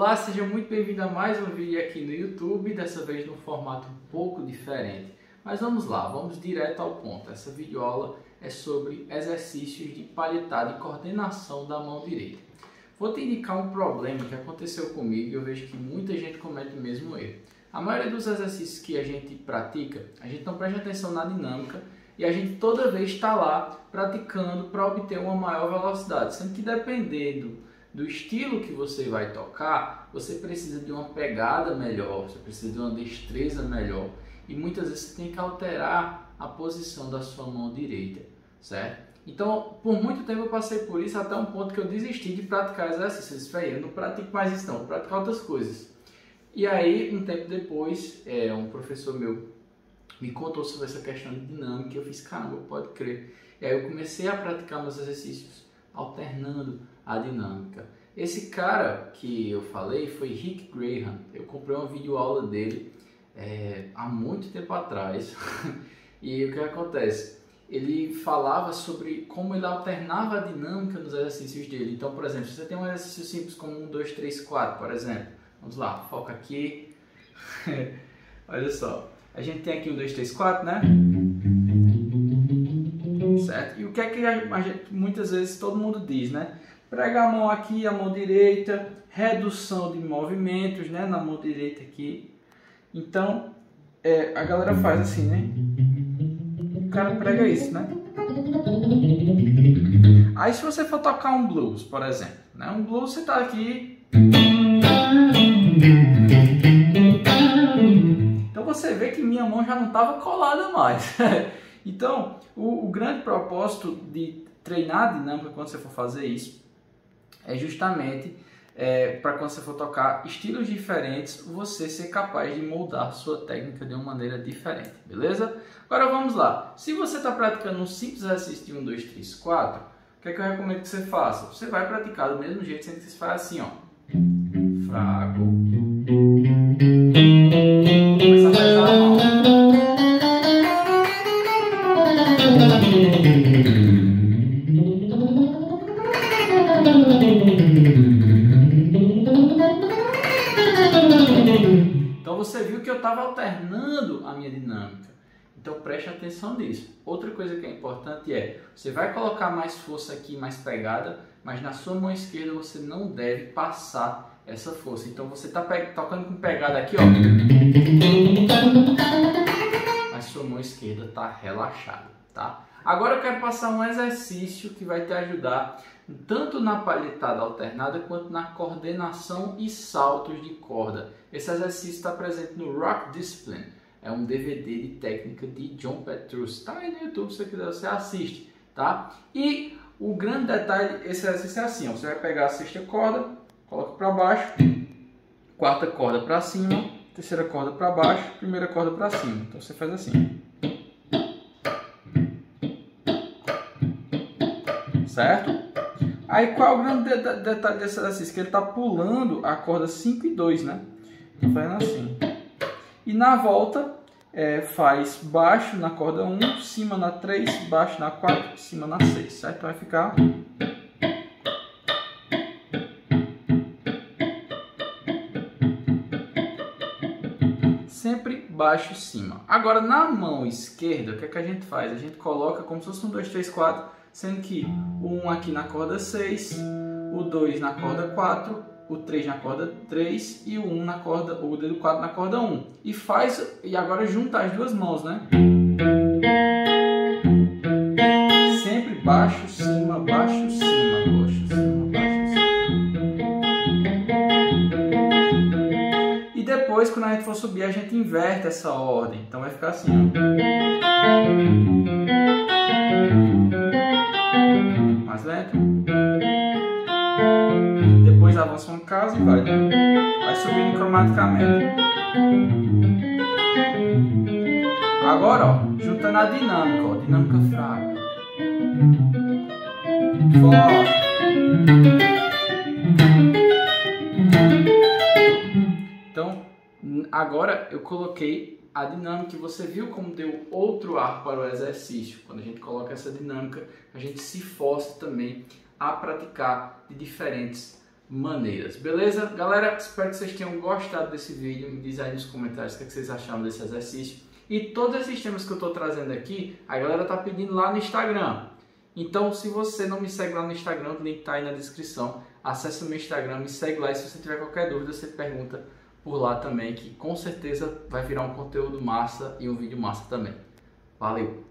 Olá, seja muito bem-vindo a mais um vídeo aqui no YouTube, dessa vez num formato um pouco diferente. Mas vamos lá, vamos direto ao ponto. Essa videoaula é sobre exercícios de palhetada e coordenação da mão direita. Vou te indicar um problema que aconteceu comigo e eu vejo que muita gente comete o mesmo erro. A maioria dos exercícios que a gente pratica, a gente não presta atenção na dinâmica e a gente toda vez está lá praticando para obter uma maior velocidade, sendo que dependendo do estilo que você vai tocar, você precisa de uma pegada melhor, você precisa de uma destreza melhor. E muitas vezes você tem que alterar a posição da sua mão direita, certo? Então, por muito tempo eu passei por isso até um ponto que eu desisti de praticar exercícios. Eu, não pratico mais isso não, vou praticar outras coisas. E aí, um tempo depois, é, um professor meu me contou sobre essa questão de dinâmica e eu fiz, caramba, pode crer. E aí eu comecei a praticar meus exercícios alternando a dinâmica. Esse cara que eu falei foi Rick Graham. Eu comprei uma videoaula dele é, há muito tempo atrás. e o que acontece? Ele falava sobre como ele alternava a dinâmica nos exercícios dele. Então, por exemplo, se você tem um exercício simples como 1, 2, 3, 4, por exemplo. Vamos lá, foca aqui. Olha só. A gente tem aqui 1, 2, 3, 4, né? Certo? E o que é que a gente, muitas vezes todo mundo diz, né? Prega a mão aqui, a mão direita, redução de movimentos, né? Na mão direita aqui. Então, é, a galera faz assim, né? O cara prega isso, né? Aí se você for tocar um blues, por exemplo, né? Um blues você tá aqui. Então você vê que minha mão já não estava colada mais. então, o, o grande propósito de treinar a dinâmica quando você for fazer isso é justamente é, para quando você for tocar estilos diferentes, você ser capaz de moldar sua técnica de uma maneira diferente, beleza? Agora vamos lá. Se você está praticando um simples exercício de 1, 2, 3, 4, o que é que eu recomendo que você faça? Você vai praticar do mesmo jeito, sendo que você faz assim, ó. Fraco. Então você viu que eu estava alternando a minha dinâmica. Então preste atenção nisso. Outra coisa que é importante é, você vai colocar mais força aqui, mais pegada, mas na sua mão esquerda você não deve passar essa força. Então você está tocando com pegada aqui, ó. Mas sua mão esquerda está relaxada, tá? Agora eu quero passar um exercício que vai te ajudar tanto na palhetada alternada quanto na coordenação e saltos de corda. Esse exercício está presente no Rock Discipline, é um DVD de técnica de John Petrus. Está aí no YouTube, se você quiser, você assiste, tá? E o grande detalhe, esse exercício é assim, ó, você vai pegar a sexta corda, coloca para baixo, quarta corda para cima, terceira corda para baixo, primeira corda para cima. Então você faz assim. Certo? Aí qual é o grande detalhe desse exercício? Que ele está pulando a corda 5 e 2, né? Então fazendo assim. E na volta é, faz baixo na corda 1, um, cima na 3, baixo na 4, cima na 6, certo? Vai ficar... Sempre baixo e cima. Agora na mão esquerda, o que, é que a gente faz? A gente coloca como se fosse um 2, 3, 4 sendo que o 1 aqui na corda 6, o 2 na corda 4, o 3 na corda 3 e o 1 na corda, o dedo 4 na corda 1. E faz, e agora junta as duas mãos, né? Sempre baixo, cima, baixo, cima, baixo, cima, baixo, cima. E depois, quando a gente for subir, a gente inverte essa ordem. Então vai ficar assim, ó. Avança uma casa e vai, vai subindo cromaticamente. Agora, ó, juntando a dinâmica, ó, dinâmica fraca. Forte. Então, agora eu coloquei a dinâmica, você viu como deu outro ar para o exercício. Quando a gente coloca essa dinâmica, a gente se força também a praticar de diferentes maneiras. Beleza? Galera, espero que vocês tenham gostado desse vídeo. Me diz aí nos comentários o que, é que vocês acharam desse exercício. E todos esses temas que eu estou trazendo aqui, a galera tá pedindo lá no Instagram. Então, se você não me segue lá no Instagram, o link está aí na descrição. Acesse o meu Instagram, me segue lá e se você tiver qualquer dúvida, você pergunta por lá também, que com certeza vai virar um conteúdo massa e um vídeo massa também. Valeu!